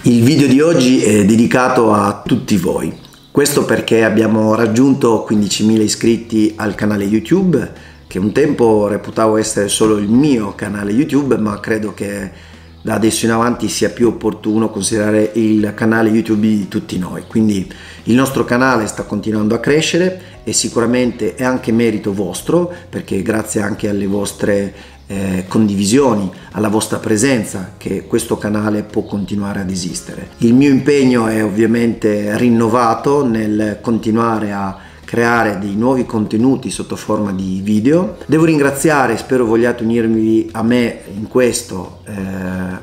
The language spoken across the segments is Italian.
Il video di oggi è dedicato a tutti voi. Questo perché abbiamo raggiunto 15.000 iscritti al canale YouTube, che un tempo reputavo essere solo il mio canale YouTube, ma credo che da adesso in avanti sia più opportuno considerare il canale YouTube di tutti noi. Quindi il nostro canale sta continuando a crescere e sicuramente è anche merito vostro perché grazie anche alle vostre eh, condivisioni, alla vostra presenza che questo canale può continuare ad esistere. Il mio impegno è ovviamente rinnovato nel continuare a creare dei nuovi contenuti sotto forma di video. Devo ringraziare, spero vogliate unirvi a me in questo, eh,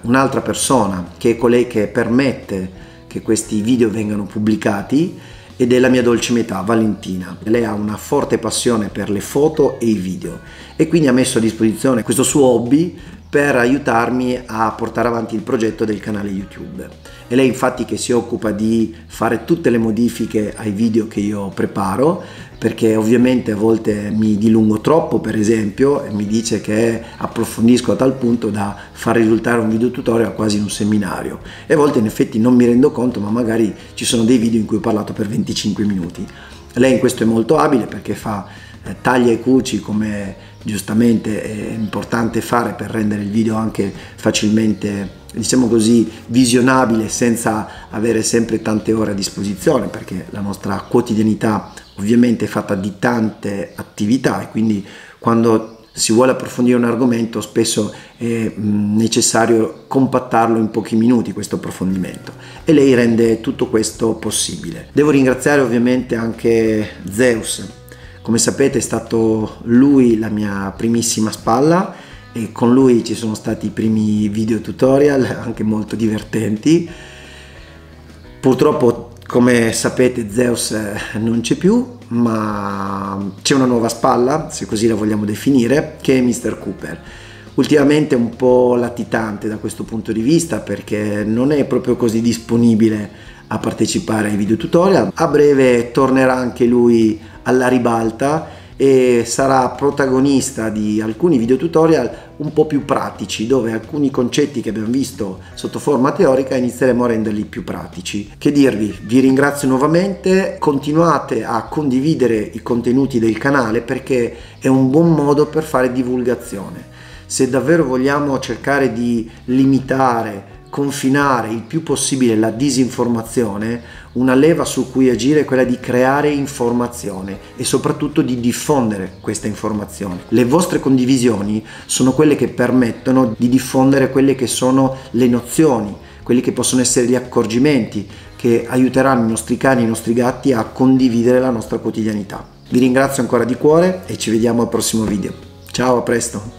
un'altra persona che è colei che permette che questi video vengano pubblicati ed è la mia dolce metà, Valentina. Lei ha una forte passione per le foto e i video e quindi ha messo a disposizione questo suo hobby per aiutarmi a portare avanti il progetto del canale YouTube. È lei infatti che si occupa di fare tutte le modifiche ai video che io preparo perché ovviamente a volte mi dilungo troppo per esempio e mi dice che approfondisco a tal punto da far risultare un video tutorial quasi un seminario e a volte in effetti non mi rendo conto ma magari ci sono dei video in cui ho parlato per 25 minuti lei in questo è molto abile perché fa eh, taglia e cuci come giustamente è importante fare per rendere il video anche facilmente diciamo così visionabile senza avere sempre tante ore a disposizione perché la nostra quotidianità ovviamente è fatta di tante attività e quindi quando si vuole approfondire un argomento spesso è necessario compattarlo in pochi minuti questo approfondimento e lei rende tutto questo possibile. Devo ringraziare ovviamente anche Zeus, come sapete è stato lui la mia primissima spalla e con lui ci sono stati i primi video tutorial anche molto divertenti. Purtroppo come sapete Zeus eh, non c'è più, ma c'è una nuova spalla, se così la vogliamo definire, che è Mr. Cooper. Ultimamente è un po' latitante da questo punto di vista perché non è proprio così disponibile a partecipare ai video tutorial. A breve tornerà anche lui alla ribalta e sarà protagonista di alcuni video tutorial un po' più pratici dove alcuni concetti che abbiamo visto sotto forma teorica inizieremo a renderli più pratici. Che dirvi, vi ringrazio nuovamente, continuate a condividere i contenuti del canale perché è un buon modo per fare divulgazione. Se davvero vogliamo cercare di limitare confinare il più possibile la disinformazione, una leva su cui agire è quella di creare informazione e soprattutto di diffondere questa informazione. Le vostre condivisioni sono quelle che permettono di diffondere quelle che sono le nozioni, quelli che possono essere gli accorgimenti che aiuteranno i nostri cani e i nostri gatti a condividere la nostra quotidianità. Vi ringrazio ancora di cuore e ci vediamo al prossimo video. Ciao, a presto!